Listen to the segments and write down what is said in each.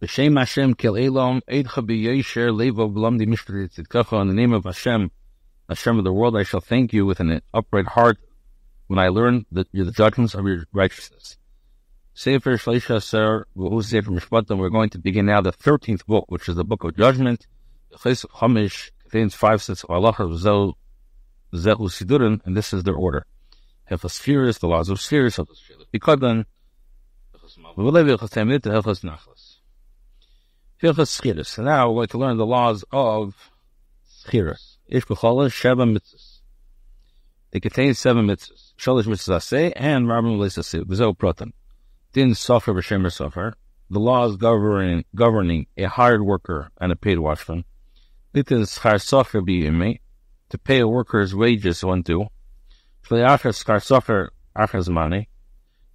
B'Shem Hashem Kel Elom Eidcha B'Yesher Levo B'Lam Di Mishpati Tzidkacha. In the name of Hashem, Hashem of the world, I shall thank you with an upright heart when I learn the, the judgments of your righteousness. Sefer Shleisha Ser Sefer Mishpatim. We're going to begin now the thirteenth book, which is the book of judgment. The Ches of Hamish contains five sets of Allah Zehu Sidurin, and this is their order. Hefas spheres, the laws of spheres, Hefas Nachlas. Hefas Schiris. So now we're going to learn the laws of Schiris. Ish B'cholah, Sheva Mitzvahs. They contain seven mitzvahs. Shalish Mitzvahs Aseh, and Rabban Leisaseh, V'zeu Protan. Din Sofer B'Shemer Sofer. The laws governing, governing a hired worker and a paid watchman. Litin Schar Sofer B'Yimei. To pay a worker's wages when due. Shliachar Schar Sofer Achaz money.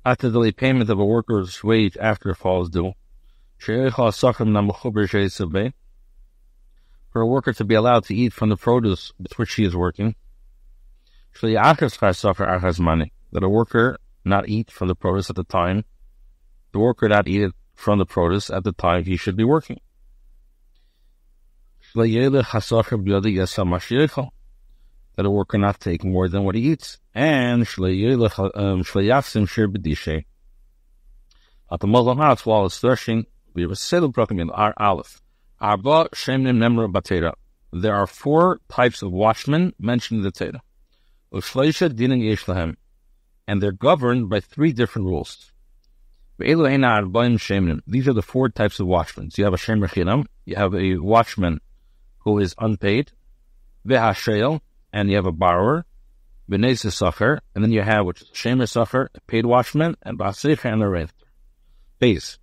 After the late payment of a worker's wage after it falls due. For a worker to be allowed to eat from the produce with which he is working. That a worker not eat from the produce at the time, the worker not eat it from the produce at the time he should be working. That a worker not take more than what he eats. And um, at the Muslim house while it's threshing, we have a broken in our aleph. Shemnim Nemra Batera. There are four types of watchmen mentioned in the Torah. Ushleisha Yeshlahem. And they're governed by three different rules. These are the four types of watchmen. So you have a Shem Rechinam, you have a watchman who is unpaid, Vehashel, and you have a borrower, B'nei Sacher, and then you have, which is Shem Sacher, a paid watchman, and Basich and a renter. Base.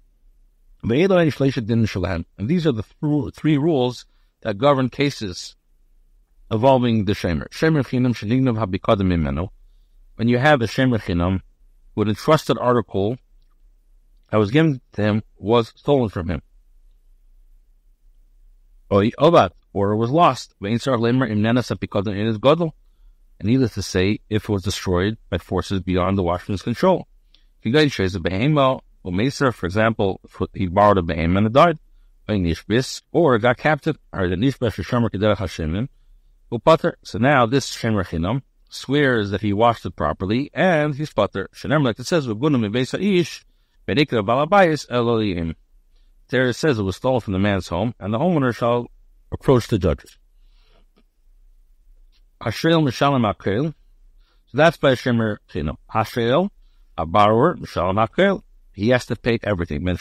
And these are the th- three rules that govern cases involving the shemer. Shemer chinam habikadim imenu. When you have a shemer chinam, with a trusted article that was given to him was stolen from him. Or or it was lost. And needless to say, if it was destroyed by forces beyond the watchman's control. Umeser, for example, he borrowed a behem and it died. Or got upater. So now this shemer chinam swears that he washed it properly, and he's like it says. There it says it was stolen from the man's home, and the homeowner shall approach the judges. So that's by shemer chinam. A borrower, mishalim akel he has to pay everything. Ben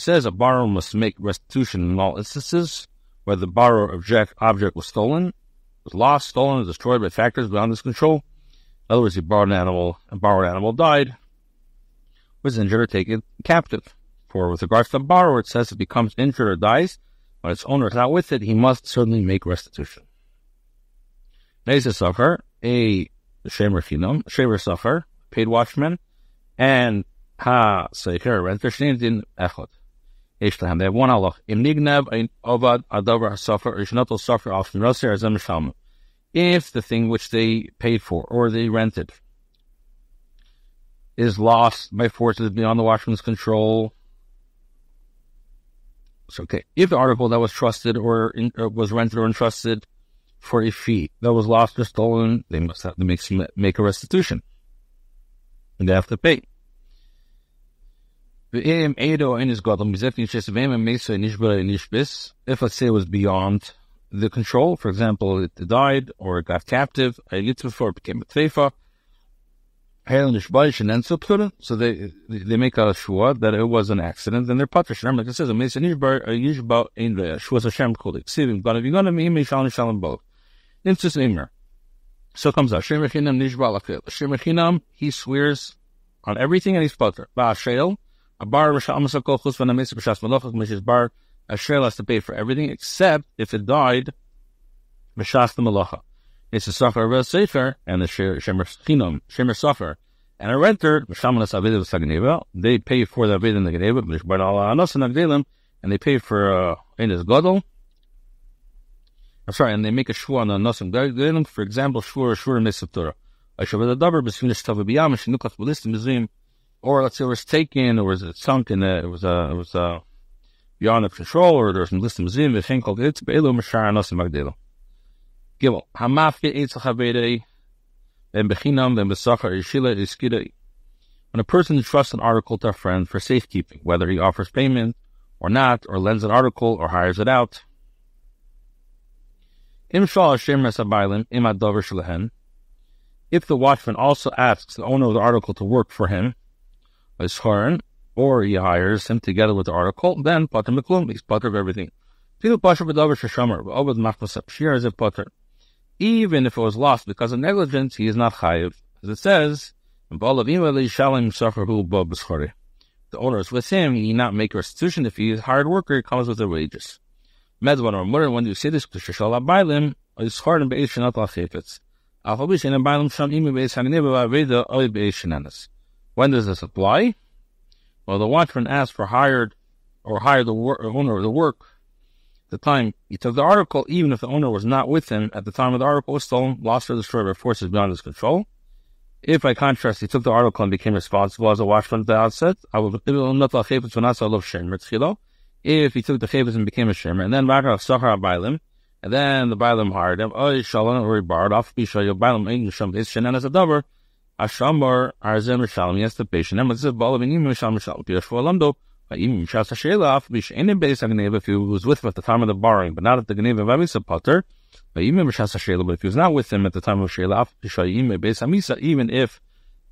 says a borrower must make restitution in all instances where the borrower object, object was stolen, was lost, stolen, or destroyed by factors beyond his control. In other words, he borrowed an animal, and borrowed animal died, was injured or taken captive. For with regards to the borrower, it says it becomes injured or dies when its owner is not with it, he must certainly make restitution. Neza Sachar, a Shemer Chinam, Shemer Sachar, paid watchman, and Ha Seicher, renter Shnindin Echot. Ishtahem, they have one Allah. Im Nignev, Ovad, Adavar Safar, Ishnatal Safar, Alfin Roser, Azam Shalom. If the thing which they paid for or they rented is lost by forces beyond the watchman's control, okay, if the article that was trusted or, in, or, was rented or entrusted for a fee that was lost or stolen, they must have to make, make a restitution. And they have to pay. If let's say was beyond the control, for example, it died or it got captive, I get before it became a so they they make a shua that it was an accident, and they're patra shem like it says. Uh, In the shua Hashem kolik sivim gonna be mishalim shalom. So comes out shem rechinam nishba lakil. Shem he swears on everything and he's patra. Ba'ashel a bar sakol chus v'namis b'shas malachak mishis bar. Ashel has to pay for everything except if it died the malacha. It's a Safar Real Sefer and the Shemer Chinam, Shemer Safar. And a renter, Shamanas Avidah Sagneva, they pay for the Avidah in the Geneva, Mishbar Allah Anas and and they pay for uh, in his Godel. or sorry, and they make a shvur on the nosim gedim, for example, shvur shvur mitzvah Torah. I should the davar between the shtava biyam and shinukach b'listim mizrim, or let's say it was taken, or was it sunk in a, it was a, it was a, beyond the control, or there's some listim zim, if called it's be'elu mashar nosim magdelo. Gimel, hamafke eitz chavedei, ben bechinam, ben besachar, yishila. When a person trusts an article to a friend for safekeeping, whether he offers payment or not, or lends an article or hires it out, if the watchman also asks the owner of the article to work for him, or he hires him together with the article, then pater meklum, he's pater of everything. Even if it was lost because of negligence, he is not chayiv. As it says, the owner is with him, he not make restitution. If he is a hard worker, he comes with the wages. Medvan or Murder, when you say this, is hard and Beis Shanat Al Chefetz. Alphabet and Abailim Sham Imi Beis Haneva Veda Oy Beis Shananas. When does this apply? Well, the watchman asked for hired or hire the wor- owner of the work the time he took the article, even if the owner was not with him at the time of the article was stolen, lost, or destroyed by forces beyond his control. If, by contrast, he took the article and became responsible as a watchman at the outset, I will if he took the chavis and became a shemar, and then Bailim, and then the Bailim hired him, oh, Shalom, or he borrowed off Bisha, Bailim, Ein Shem, is Shenan as a dover, Ashamar, Arzem, Shalom, yes, the patient, and what's the Balav, and Shalom, Shalom, Piyash, Lamdo, Agneva, if he was with him at the time of the borrowing, but not at the Gneva of Avisa Potter, but but if he was not with him at the time of Shela, off Bisha, Im base Amisa, even if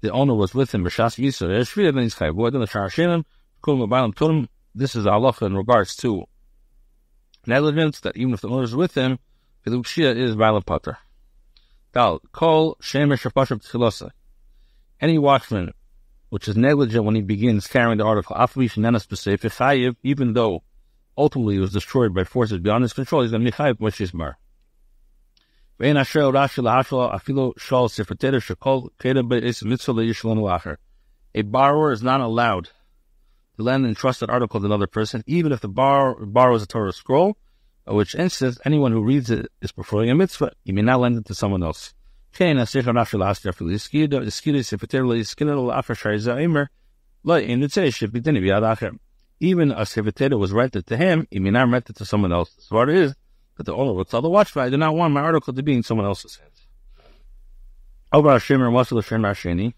the owner was with him, then he's this is Allah in regards to negligence that even if the owner is with him, Filushia is violent putter. Dal, call Shemesh. Any watchman which is negligent when he begins carrying the article, even though ultimately it was destroyed by forces beyond his control, he's going to be Chayiv Moshe Vein Asher Rashi Afilo Shal Shakol Be'is Mitzvah Lacher. A borrower is not allowed to lend an entrusted article to another person, even if the borrower borrows a Torah scroll, in which instance anyone who reads it is performing a mitzvah, he may not lend it to someone else. Even a sivitera was rented to him, he may not rent it to someone else. So what it is that the owner will tell the watchman, I do not want my article to be in someone else's hands. Over Wasil Hashem Hasheni,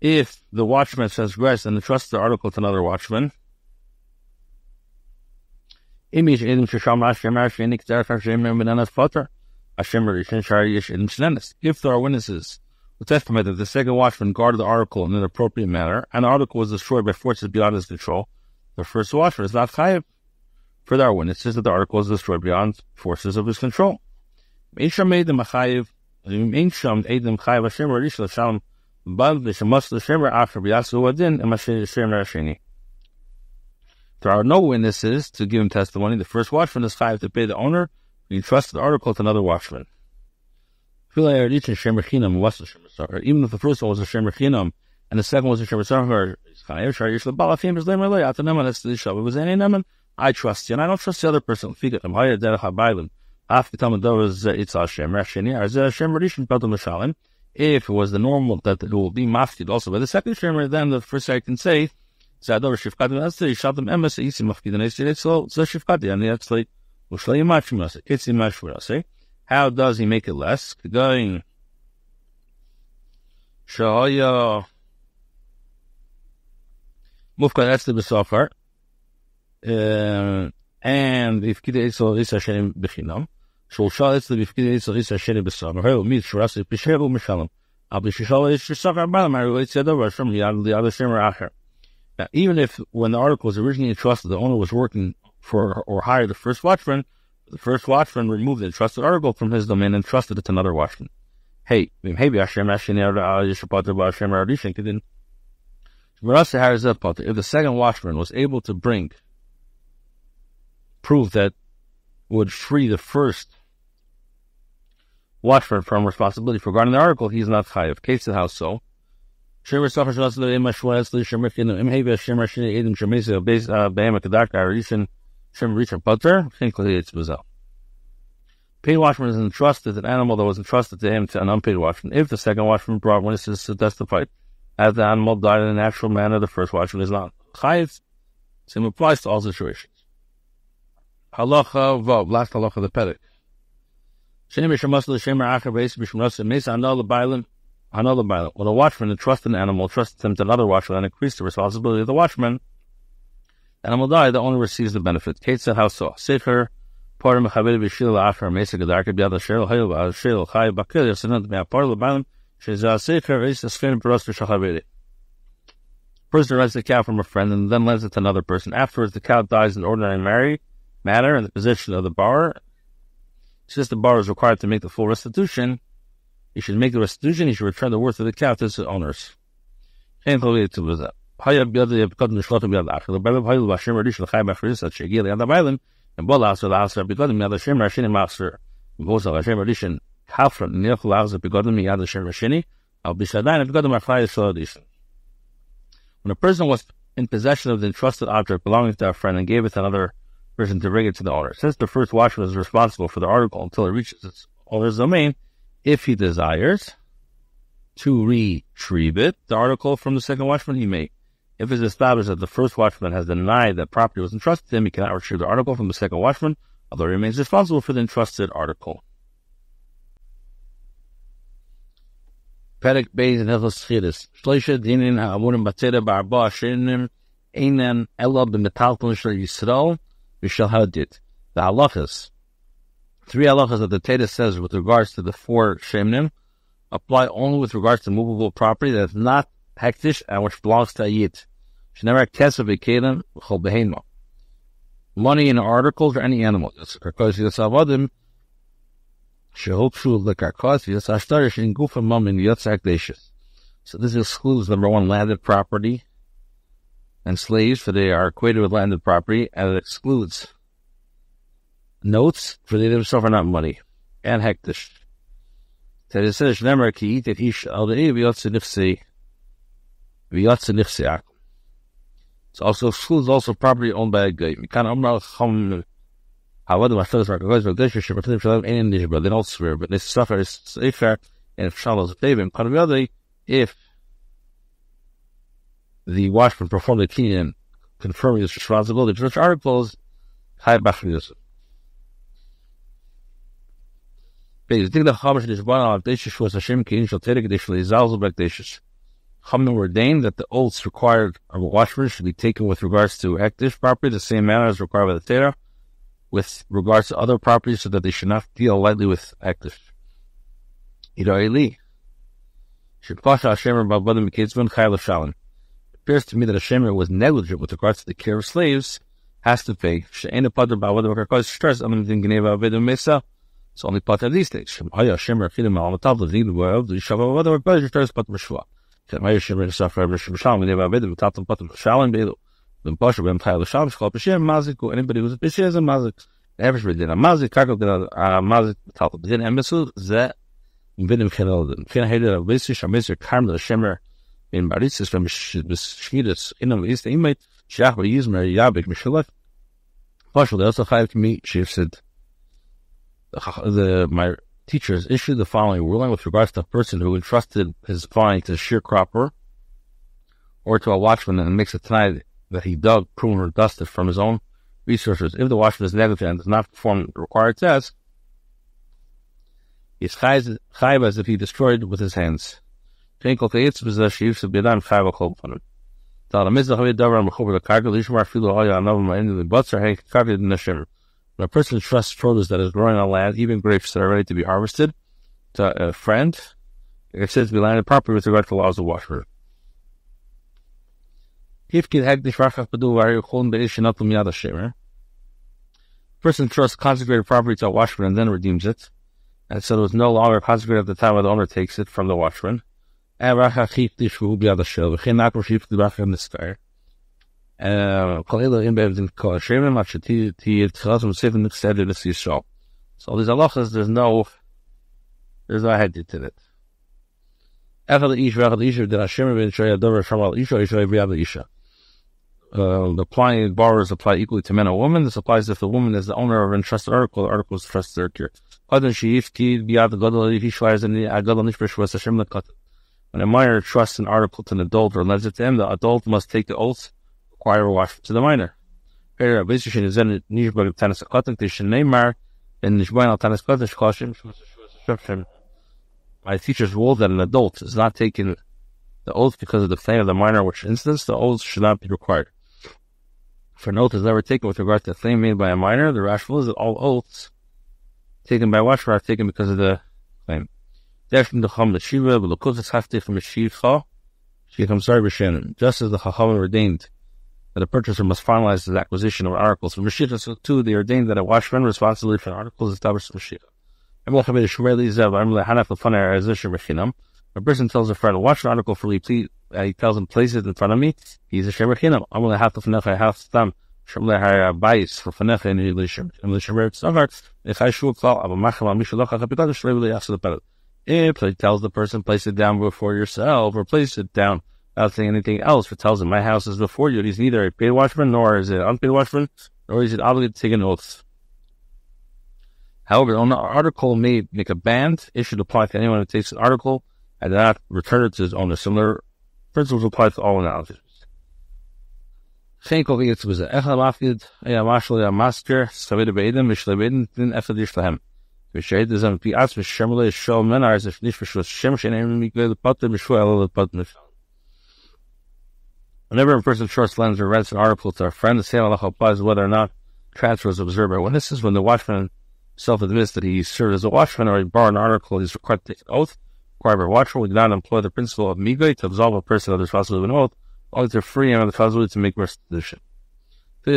if the watchman says grace and entrusts the article to another watchman, if there are witnesses who testify that the second watchman guarded the article in an appropriate manner, and the article was destroyed by forces beyond his control, the first watchman is not chayiv. For there are witnesses that the article was destroyed beyond forces of his control. There are no witnesses to give him testimony. The first watchman is five to pay the owner. He trusts the article to another watchman. Er Even if the first one was a shemer chinam and the second was a shemer sachar, I trust you and I don't trust the other person. Uh, if it was the normal that it will be mafkid also by the second shemer, then the first I can say, and that's like, how does he make it less? Going. Shahaya. Mufka, that's the uh, And if Kida Bechinam. Is the Bifkida is meet Shurasi Mishalam. Abishishal is the other the other Acher. Now, even if when the article was originally entrusted, the owner was working for or hire the first watchman, the first watchman removed the entrusted article from his domain and trusted it to another watchman. Hey, maybe if the second watchman was able to bring proof that would free the first watchman from responsibility for guarding the article, he's not chayiv. Case the house so. Shemer Shemer Richard paid watchman is entrusted an animal that was entrusted to him to an unpaid watchman. If the second watchman brought witnesses to testify as the animal died in a natural manner, the first watchman is not chayiv. Same applies to all situations. Halacha vav, last halacha the pedic. Shem yishamas l'shem ra'achar beis b'shemras mesa another bailim. When a watchman entrusts an animal, trusts him to another watchman and increase the responsibility of the watchman, animal died, the owner receives the benefit. How so? Sefer, part of mechaber b'shil la'achar mesa gedarke b'yad ha'shel hayel v'ha'shel chay bakil yasinat me'apar l'bailim shezah sefer is the sfen peros v'shachaveri. Person rents the cow from a friend and then lends it to another person. Afterwards, the cow dies in ordinary manner in the position of the borrower. Since the borrower is required to make the full restitution, he should make the restitution, he should return the worth of the cow to its owners. Hayab Yad Yabkadin Shlotim Yad Achel, Rebbe Hayil Vashem Radish Lachai Bafris, at Shegir Yad Abaylim, and Bola Asr Lahasr Bekadim Yad Hashem Rashini Masr, Vosa Hashem Radish, and Kafran Nirch Lahasr Bekadim Yad Hashem Rashini, Al Bishadain Bekadim Achai Yisrael Radish. When a person was in possession of the entrusted object belonging to a friend and gave it to another person to bring it to the owner, since the first watchman is responsible for the article until it reaches its owner's domain, if he desires to retrieve it, the article from the second watchman he may. If it's established that the first watchman has denied that property was entrusted to him, he cannot retrieve the article from the second watchman, although he remains responsible for the entrusted article. פרק בייז in Hilchos Schiris. Shloisha dinin ha'amurim batzera ba'arba asherim einan ela b'metalton shel Yisrael v'shel hadit. The halachas, three halachas that the Teda says with regards to the four shemnim, apply only with regards to movable property that is not hektish and which belongs to a yid. Shenever kesef v'kedem v'chol behema. Money in articles or any animal. Because Yisavadim Shehopshu lekarkosius ashtarish in gufa mamin yotzak deshis. So this excludes number one landed property and slaves, for they are equated with landed property, and it excludes notes, for they themselves are not money, and hektish. That it says nemer ki that ish al dei v'yotze nifsi v'yotze nifsi It also excludes also property owned by a guy. Omra chom However, my fellows are return to any nation, but they don't swear. But this is safer, and if Shalom is favoring, if the watchman performed the kinyan, confirming his responsibility to such articles, high bachrius. Base, think the Chamash is one of Deshish was Hashem King shall take Desh Lizalzubek Deshish. Chamim ordained that the oaths required of a watchman should be taken with regards to Hektish property the same manner as required by the Torah with regards to other properties so that they should not deal lightly with active. It appears to me that Hashem was negligent with regards to the care of slaves, has to pay. It's only part of these things. Pasha ben called B'Shem Mazik, or anybody who's B'Shem is a Mazik. Average a Mazik, B'Din a Mazik, Tal B'Din Emesu, Ze, B'Dim Chenel, Fin Heider, Vesish, Amesir, Karmel, Shemer, in Baritzis, from Shchidus, Inam, East, Imate, Shach, Yizmer, Yabik, Mishalach. Pasha, they also said, the, my teachers issued the following ruling with regards to a person who entrusted his flying to a sharecropper or to a watchman and makes a tonight that he dug, pruned, or dusted from his own resources. If the watchman is negligent and does not perform the required test, he's chayiv as if he destroyed with his hands. When a person trusts produce that is growing on land, even grapes that are ready to be harvested, to a friend, it says to be landed properly with regard to the laws of Hashem. Person trusts consecrated property to a watchman and then redeems it, and so it was no longer consecrated at the time when the owner takes it from the watchman. Hashem. In Hashem Niksed Nis Yisrael. So these halachas, there's no, there's no head to it. Echad Ish V'Echad Ish V'Din Hashem V'In Shoy Adover Shamal Isha Isha Isha. uh, the applying borrowers apply equally to men and women. This applies if the woman is the owner of an entrusted article, the article is trusted or cure. When a minor trusts an article to an adult or lends it to him, the adult must take the oath, require a wash to the minor. My teachers ruled that an adult is not taking the oath because of the claim of the minor, which instance the oath should not be required. For an oath is never taken with regard to a claim made by a minor, the rational is that all oaths taken by a Washra are taken because of the claim. Dershim the the from. Just as the Chacham ordained that a purchaser must finalize his acquisition of articles from Mashiach, so too they ordained that a watchman responsibility for articles established Mashiach. A person tells a friend, watch an article for me, please, uh, he tells him, place it in front of me, he's a shemer. I'm going to have to fnecha, I have stam, shem lehar bais for fnecha in the shem, and the shemer if I should call, I'm a machal, mishalach, because of shrev the. If he tells the person, place it down before yourself, or place it down without saying anything else, or tells him, my house is before you, he's neither a paid watchman, nor is it unpaid watchman, nor is it obligated to take an oath. However, an article may make a band, it should apply to anyone who takes an article and not return it to his owner. Similar principles apply to all analogies. The potter Whenever a person shorts lends or rents an article to a friend, the same halacha applies whether or not transfer is observed by witnesses. When the watchman self-admits that he served as a watchman or he borrowed an article, he's required to take an oath require watchful, we do not employ the principle of migay to absolve a person of the responsibility of an oath, only to free him of the responsibility to make restitution. Uh,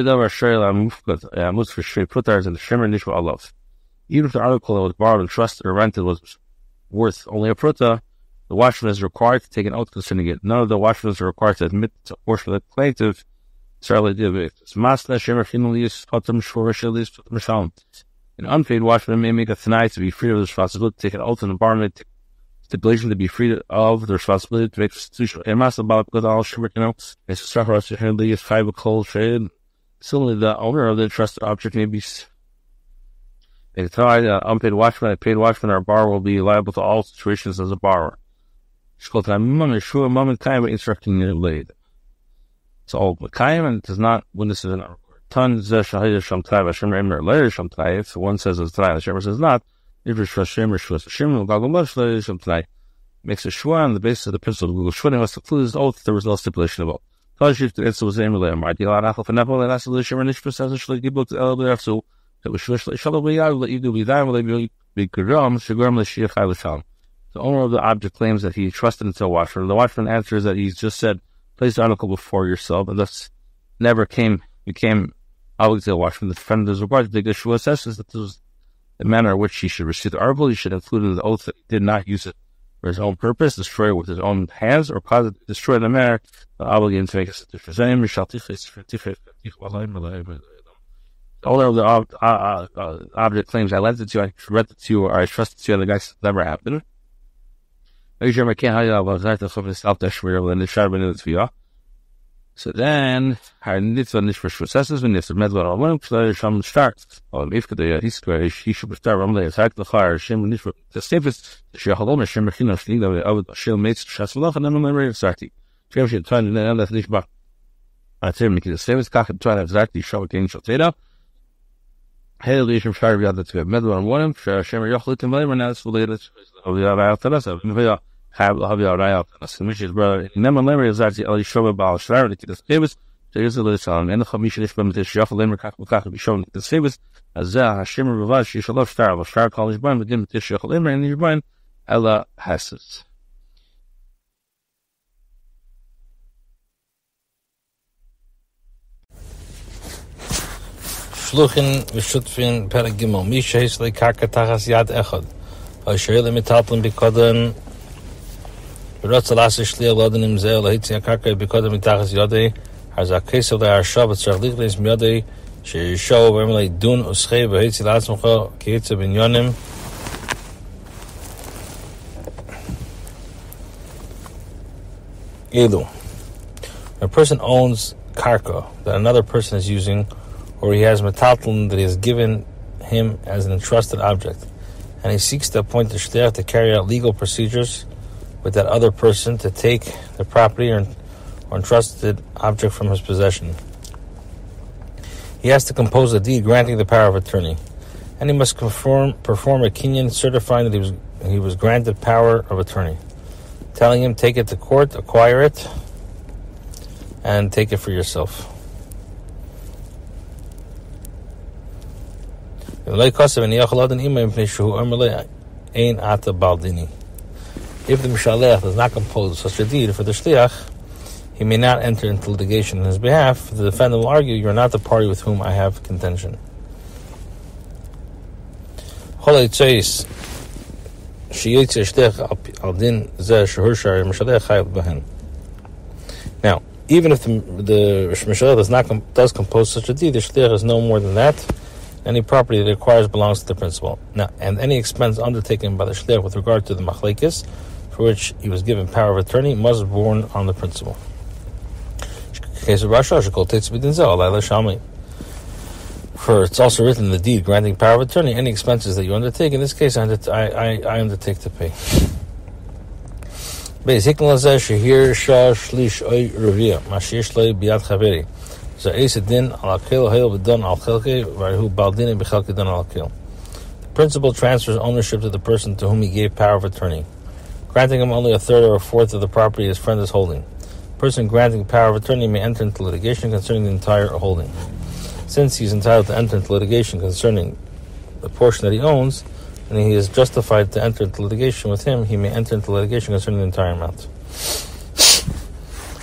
Even if the article that was borrowed and trusted or rented was worth only a pruta, the watchman is required to take an oath concerning it. None of the watchmen are required to admit to a portion of the plaintiff. An unpaid watchman may make a tonight to be free of the responsibility to take an oath in the stipulation to be free of the responsibility to make restitution. And master about good all shimmer, you know, it's a structure of handling is five trade. Similarly, the owner of the trusted object may be they tell uh, unpaid watchman, a paid watchman, or borrower will be liable to all situations as a borrower. Instructing it late. It's all Makayim and it does not witness it in our court. Ton Zeshahaya Sham Taiv Hashem Emir Leir Sham Taiv. One says it's Taiv, Hashem says not. If it's Hashem or Shvus Hashem, Gagamash Shamtai makes a shua on the basis of the principle of Google Shua was his oath, there was no stipulation oath. Tajif to answer was relay on Mardi Lan Achel Fanapol and Asal Shem and Ishpus as a Shlik Gibuk to El Berafsu that was Shvish Shalom Yav let you do be there will be be Gram Shagram Lashir Chai The owner of the object claims that he trusted a watchman. The watchman answers that he's just said, place the article before yourself, and thus never came became obligated to the watchman. The defendant is required to take shua assesses that there was the manner in which he should receive the article, he should include in the oath that he did not use it for his own purpose, destroy it with his own hands, or cause it to destroy the manner obligated to make a certificate. The owner of the ob- uh, uh, uh, object claims, I lent it to you, I read it to you, or I trusted to you, and the guy never happened. So her play some start or if the on the and then of and tell me the the and so of the us have have your eye out. As much as brother in my memory is actually all show about charity to this it was there is a little song and the khamish is from this shaf lemmer kak kak be shown this it was as a hashim rival she shall star of star college band with him this shaf lemmer and your band ella hasis Fluchen, mishutfin schütfen per Gimel, Misha le Kaka Tachas Yad Echad. Hoy shoyle mitatn bikoden ורוצה לעשות שליח לאדונים זה, להיצי הקרקע בקודם מתחת ידי, אז הכסף להרשע וצריך להכניס מידי, שישוע ואומר לי דון וסחי והיצי לעצמך כיצא בניונים. אלו. A person owns karka that another person is using, or he has metalton that he has given him as an entrusted object, and he seeks to appoint the shliach to carry out legal procedures with that other person to take the property or, or entrusted object from his possession. He has to compose a deed granting the power of attorney, and he must conform, perform a kinyan certifying that he was he was granted power of attorney, telling him take it to court, acquire it, and take it for yourself. If the Mishalech does not compose such a deed for the Shliach, he may not enter into litigation on his behalf. The defendant will argue, You are not the party with whom I have contention. Now, even if the, the Shmishal does not does compose such a deed, the Shliach is no more than that. Any property that acquires belongs to the principal. Now, and any expense undertaken by the Shliach with regard to the Machlekes, for which he was given power of attorney, must be borne on the principal. For it's also written in the deed granting power of attorney any expenses that you undertake. In this case, I, I, I undertake to pay. Shah shlish oy revia chaveri. The principal transfers ownership to the person to whom he gave power of attorney, granting him only a third or a fourth of the property his friend is holding. The person granting power of attorney may enter into litigation concerning the entire holding. Since he is entitled to enter into litigation concerning the portion that he owns, and he is justified to enter into litigation with him, he may enter into litigation concerning the entire amount.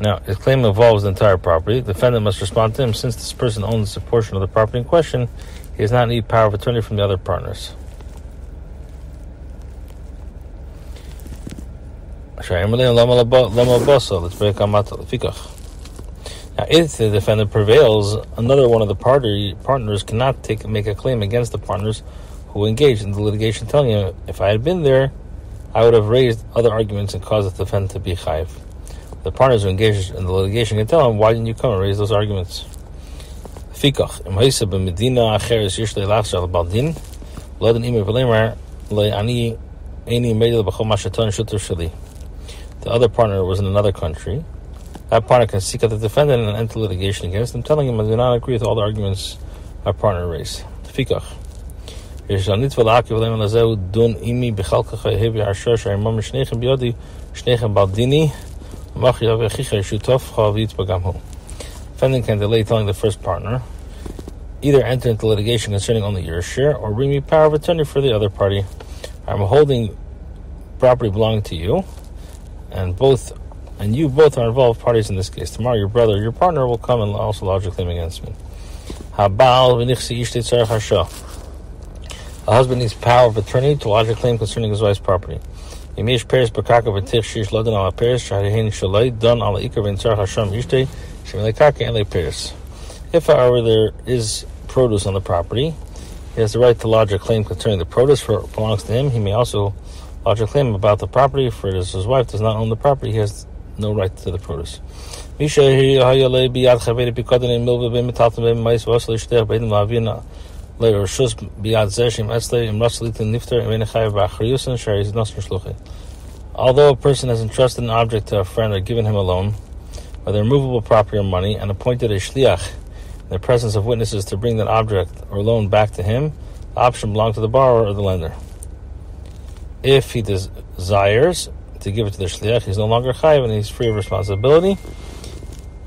Now, the claim involves the entire property, the defendant must respond to him since this person owns a portion of the property in question, he does not need power of attorney from the other partners. Now, if the defendant prevails, another one of the party partners cannot take make a claim against the partners who engaged in the litigation, telling him, if I had been there, I would have raised other arguments and caused the defendant to be chayiv The partners who engaged in the litigation can tell him, why didn't you come and raise those arguments? Fikach, im heisa b'medina acheres yish le'lachsh al baldin, loden ime v'lemer le'ani eni medil b'chol mashaton shutur shali. The other partner was in another country. That partner can seek out the defendant and enter litigation against him, telling him I do not agree with all the arguments my partner raised. Fikach. יש להניט ולעקב להם על זהו דון אימי בחלקך הביא אשר שהאמם שניכם ביודי שניכם בלדיני Defendant can delay telling the first partner, either enter into litigation concerning only your share or bring me power of attorney for the other party. I'm holding property belonging to you, and both and you both are involved parties in this case. Tomorrow, your brother, your partner, will come and also lodge a claim against me. A husband needs power of attorney to lodge a claim concerning his wife's property. If, however, there is produce on the property, he has the right to lodge a claim concerning the produce, for it belongs to him. He may also lodge a claim about the property, for his wife does not own the property, he has no right to the produce. Although a person has entrusted an object to a friend or given him a loan, whether movable property or money, and appointed a shliach in the presence of witnesses to bring that object or loan back to him, the option belongs to the borrower or the lender. If he desires to give it to the shliach, he's no longer chayiv and he's free of responsibility.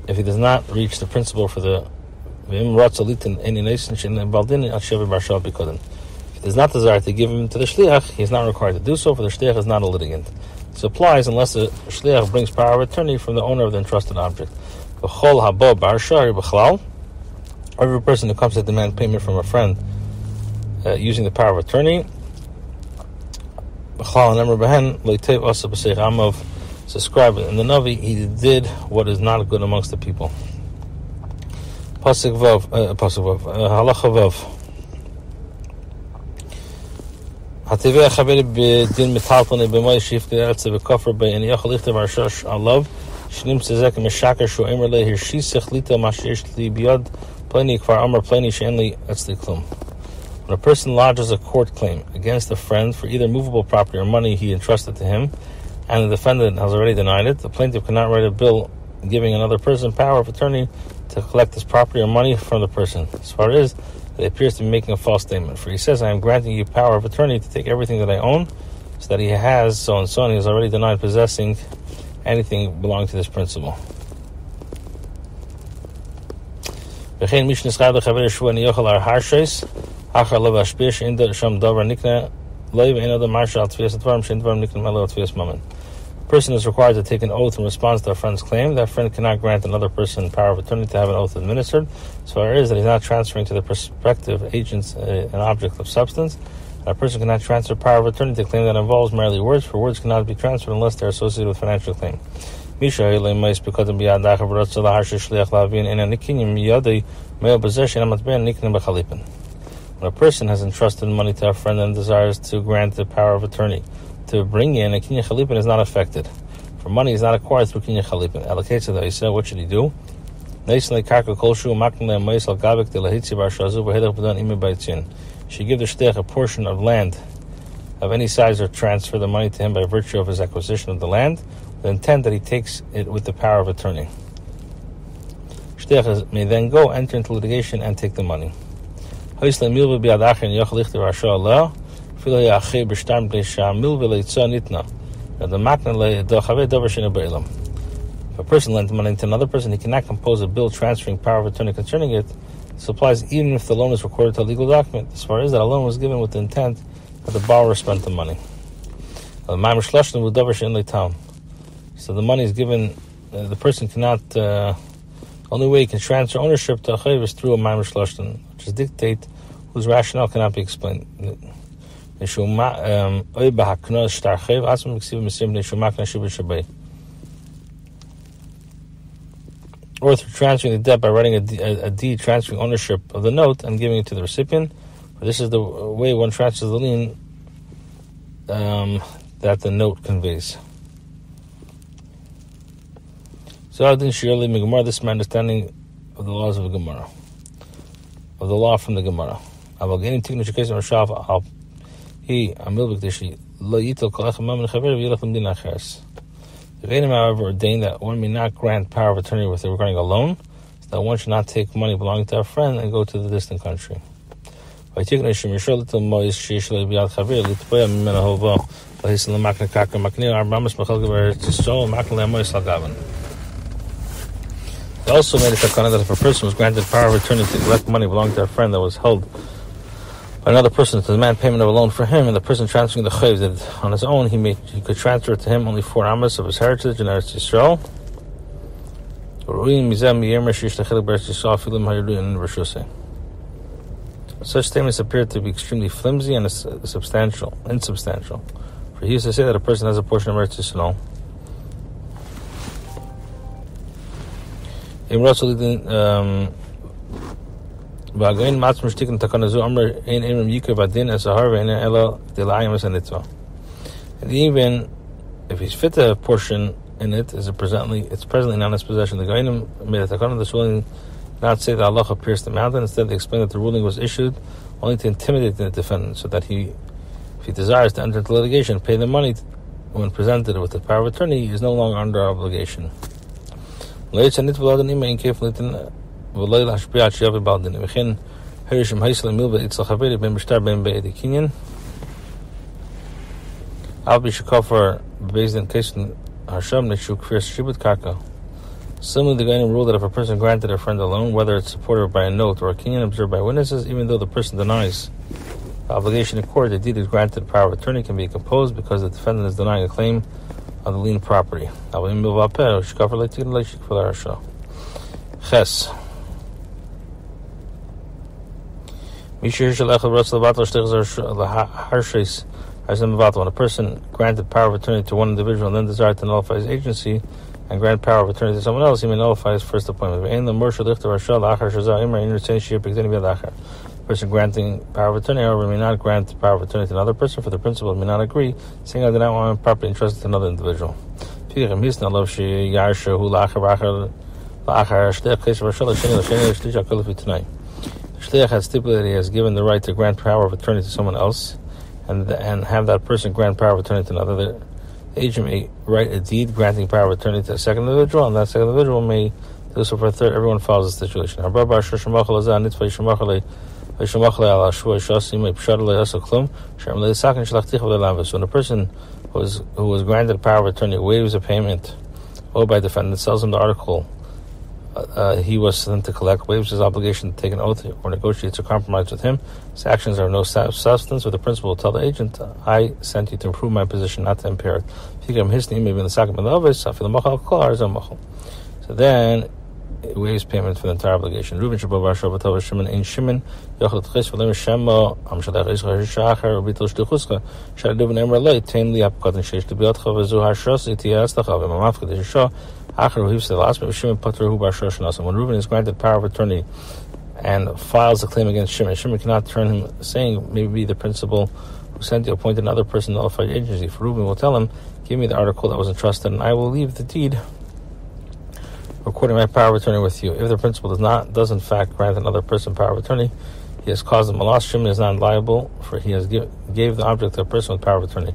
If he does not reach the principal for the if he does not desire to give him to the shliach, he is not required to do so, for the shliach is not a litigant. This applies unless the shliach brings power of attorney from the owner of the entrusted object. Every person who comes to demand payment from a friend uh, using the power of attorney, subscribe in the Navi, he did what is not good amongst the people. Pasuk Vav, uh, Pasuk Vav, uh, Halacha Vav. הטבעי החבר בדין מטלפון במאי שיפקד ארצה בכופר בין יכול לכתוב הרשש עליו שנמצא זה כמשקר שהוא אמר לה הרשי שכליתה מה שיש לי ביד פלני כבר אמר פלני שאין לי אצלי כלום. When a person lodges a court claim against a friend for either movable property or money he entrusted to him, and the defendant has already denied it, the plaintiff cannot write a bill giving another person power of attorney to collect this property or money from the person. As far as it appears to be making a false statement, for he says, I am granting you power of attorney to take everything that I own, so that he has so and so, and he has already denied possessing anything belonging to this principle. אחר לא להשפיע שאין שם דבר נקנה לא ואין עוד מרשה על תפיס הדברים שאין דברים נקנה מלא על תפיס ממן. Person is required to take an oath in response to a friend's claim. That friend cannot grant another person power of attorney to have an oath administered. So it is that he's not transferring to the prospective agents uh, an object of substance. A person cannot transfer power of attorney to a claim that involves merely words, for words cannot be transferred unless they are associated with financial claim. When a person has entrusted money to a friend and desires to grant the power of attorney to bring in a kinya chalipin is not affected. For money is not acquired through kinya chalipin. Allocates the Isa, what should he do? She give the shtech a portion of land of any size or transfer the money to him by virtue of his acquisition of the land, with the intent that he takes it with the power of attorney. Shtech may then go enter into litigation and take the money. If a person lends money to another person, he cannot compose a bill transferring power of attorney concerning it. This applies even if the loan is recorded to a legal document. As far as that a loan was given with the intent that the borrower spent the money. So the money is given, uh, the person cannot, uh, only way he can transfer ownership to a chayiv is through a maimer shloshten, which is dictate whose rationale cannot be explained. Or through transferring the debt by writing a, a, a, deed transferring ownership of the note and giving it to the recipient. This is the way one transfers the lien um, that the note conveys. So I didn't surely Gemara. This is my understanding of the laws of the Gemara, of the law from the Gemara he amil b'kdeshi lo yitel kol echad chaver v'yilach l'mdin acheres. The Vedim, however, ordained that one may not grant power of attorney with regarding a loan, so that one should not take money belonging to a friend and go to the distant country. By taking a shemishol mois sheish lo chaver litpoya mimena hovo lahisin l'makne kaka maknir arbamas mechal geber tisol makne le'mois l'gavin. They also made a takana that if a person was granted power of attorney to collect money belonging to a friend that was held another person to demand payment of a loan for him, and the person transferring the that on his own he may he could transfer to him only four amas of his heritage in Eretz Yisrael. Such statements appear to be extremely flimsy and substantial, insubstantial. For he used to say that a person has a portion of Eretz Yisrael. Um, Matz amr ein yikar vadin ela delayim. And even if he's fit to have portion in it, is it presently it's presently not in his possession. The Geonim made a takana this ruling not say that Allah pierced the mountain. Instead, they explain that the ruling was issued only to intimidate the defendant, so that he, if he desires to enter into litigation, pay the money when presented with the power of attorney, he is no longer under obligation. ולא להשפיע עד שיובי בעל דינים. וכן הרשם היסל מיל באצל חברי בין בשטר בין בעדי קניין. אף פי שכופר בבייס קייסן הרשם נשו כפיר שיבוט קרקע. Similarly, the Geonim ruled that if a person granted a friend a loan, whether it's supported by a note or a kinyan observed by witnesses, even though the person denies the obligation in court, the deed is granted power of attorney can be composed because the defendant is denying a claim on the lien property. Uh, Ches. When a person granted power of attorney to one individual and then desired to nullify his agency and grant power of attorney to someone else, he may nullify his first appointment. The Person granting power of attorney, however, may not grant power of attorney to another person, for the principal may not agree, saying I do not want my property entrusted to another individual. Shliach has stipulated he has given the right to grant power of attorney to someone else, and and have that person grant power of attorney to another. The agent may write a deed granting power of attorney to a second individual, and that second individual may do so for a third. Everyone follows the situation. When a person who was, who was granted power of attorney waives a payment owed by defendant, sells him the article uh, uh, he was sent to collect, waives his obligation to take an oath or negotiates a compromise with him. His actions are no substance, or the principal will tell the agent, I sent you to improve my position, not to impair it. In So then waives payment for the entire obligation. Shabbat Shimon Yochel Tchis V'Lem Shemo Am Shalach Yisrael Shachar Ubitul Shtuchuscha Shal Reuben Emra Tein Li Apkat V'Mam Afkat When Reuben is granted power of attorney and files a claim against Shimon, Shimon cannot turn him saying maybe the principal who sent you appointed another person nullified agency. For Reuben will tell him, give me the article that was entrusted and I will leave the deed recording my power of attorney with you. If the principal does not, does in fact grant another person power of attorney, he has caused a loss. Shimon is not liable, for he has give, gave the object to a person with power of attorney.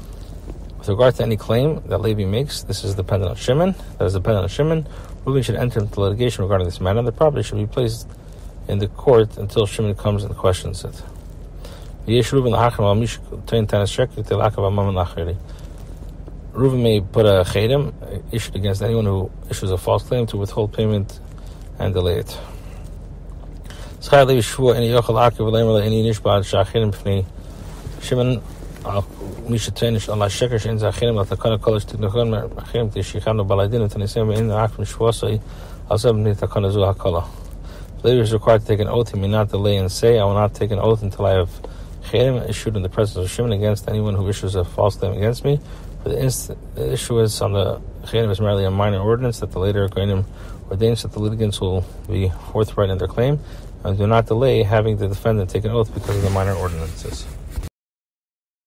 With regard to any claim that Levi makes, this is dependent on Shimon. That is dependent on Shimon. Reuben should enter into litigation regarding this matter. The property should be placed in the court until Shimon comes and questions it. Reuben may put a cherem issued against anyone who issues a false claim to withhold payment and delay it. Shimon מי שטרניש על השקר שאין זה אחרים, לתקון הקודש תתנכון מאחרים, תשיחנו בלעדין ותנסים ואין רק משבוסו על זה בני תקון הזו הקולה. Believer is required to take an oath. He may not delay and say, I will not take an oath until I have Cherem issued in the presence of Shimon against anyone who issues a false claim against me. For the, inst- the issuance on the Cherem is merely a minor ordinance that the later Geonim ordains that the litigants will be forthright in their claim and do not delay having the defendant take an oath because of the minor ordinances.